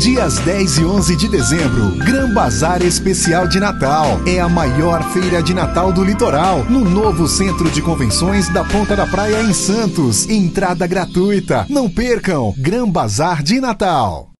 Dias 10 e 11 de dezembro, Gran Bazar Especial de Natal. É a maior feira de Natal do litoral, no novo Centro de Convenções da Ponta da Praia em Santos. Entrada gratuita. Não percam, Gran Bazar de Natal.